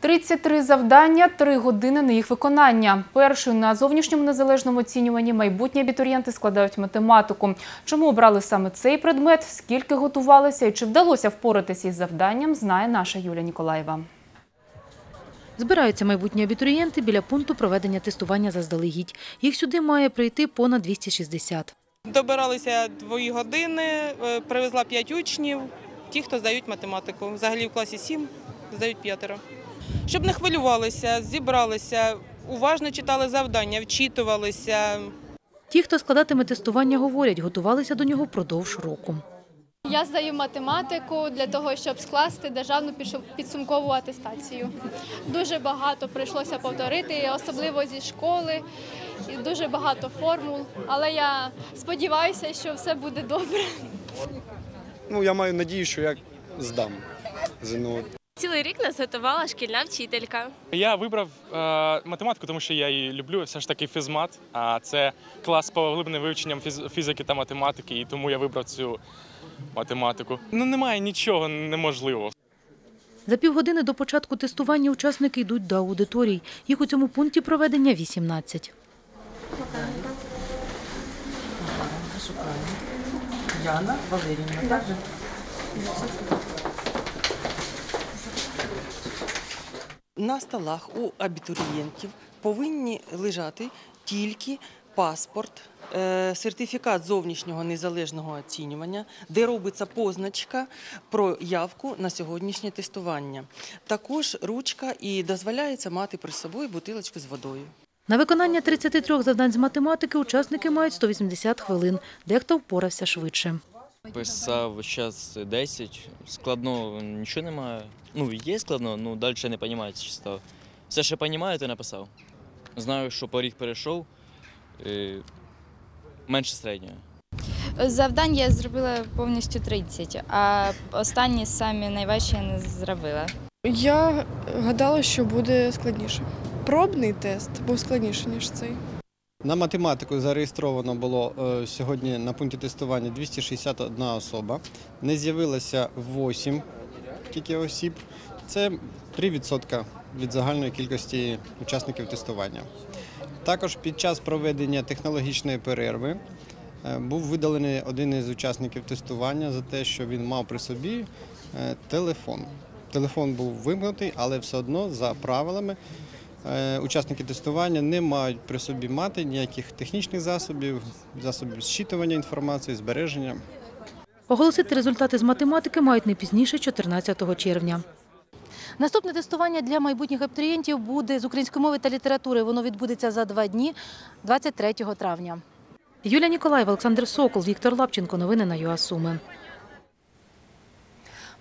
33 завдання, 3 години на їх виконання. Першою на зовнішньому незалежному оцінюванні майбутні абітурієнти складають математику. Чому обрали саме цей предмет, скільки готувалися і чи вдалося впоратися із завданням, знає наша Юлія Ніколаєва. Збираються майбутні абітурієнти біля пункту проведення тестування заздалегідь. Їх сюди має прийти понад 260. Добиралися дві години, е, привезла п'ять учнів, ті, хто здають математику. Взагалі в класі сім здають п'ятеро. Щоб не хвилювалися, зібралися, уважно читали завдання, вчитувалися. Ті, хто складатиме тестування, говорять, готувалися до нього впродовж року. Я здаю математику для того, щоб скласти державну підсумкову атестацію. Дуже багато прийшлося повторити, особливо зі школи, і дуже багато формул. Але я сподіваюся, що все буде добре. Ну, я маю надію, що я здам ЗНО. Цілий рік нас готувала шкільна вчителька. Я вибрав е, математику, тому що я її люблю. Все ж таки фізмат. А це клас з поглибленим вивченням фіз- фізики та математики, і тому я вибрав цю математику. Ну немає нічого неможливого. За півгодини до початку тестування учасники йдуть до аудиторій. Їх у цьому пункті проведення 18. Яна Валеріївна, так же? На столах у абітурієнтів повинні лежати тільки паспорт, е, сертифікат зовнішнього незалежного оцінювання, де робиться позначка про явку на сьогоднішнє тестування. Також ручка і дозволяється мати при собою бутилочку з водою. На виконання 33 завдань з математики учасники мають 180 хвилин. Дехто впорався швидше. Писав зараз 10, складного нічого немає. Ну, є складно, ну далі не розумію чисто. Все, що розумію, то написав. Знаю, що поріг перейшов е, менше середнього. Завдань я зробила повністю 30, а останні самі найважчі я не зробила. Я гадала, що буде складніше. Пробний тест був складніше, ніж цей. На математику зареєстровано було е, сьогодні на пункті тестування 261 особа. Не з'явилося 8 тільки осіб. Це 3% від загальної кількості учасників тестування. Також під час проведення технологічної перерви е, був видалений один із учасників тестування за те, що він мав при собі е, телефон. Телефон був вимкнутий, але все одно за правилами Учасники тестування не мають при собі мати ніяких технічних засобів, засобів зчитування інформації, збереження. Оголосити результати з математики мають не пізніше 14 червня. Наступне тестування для майбутніх абітурієнтів буде з української мови та літератури. Воно відбудеться за два дні, 23 травня. Юлія Ніколаєва, Олександр Сокол, Віктор Лапченко. Новини на ЮАСуми.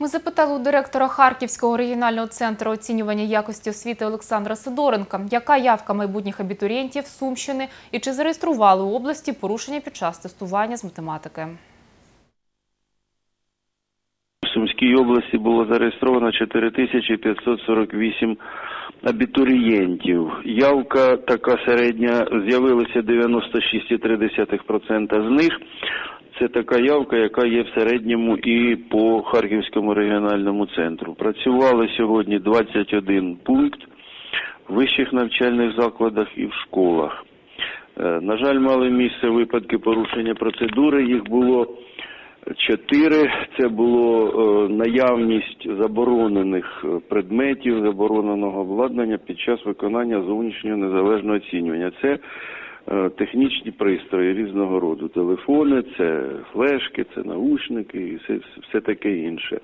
Ми запитали у директора Харківського регіонального центру оцінювання якості освіти Олександра Сидоренка, яка явка майбутніх абітурієнтів Сумщини і чи зареєстрували у області порушення під час тестування з математики. Сумській області було зареєстровано 4548 абітурієнтів. Явка така середня з'явилася 96,3% з них. Це така явка, яка є в середньому і по Харківському регіональному центру. Працювали сьогодні 21 пункт в вищих навчальних закладах і в школах. Е, На жаль, мали місце випадки порушення процедури. Їх було чотири. Це було е, наявність заборонених е, предметів, забороненого обладнання під час виконання зовнішнього незалежного оцінювання. Це е, технічні пристрої різного роду. Телефони, це флешки, це наушники і все, все таке інше.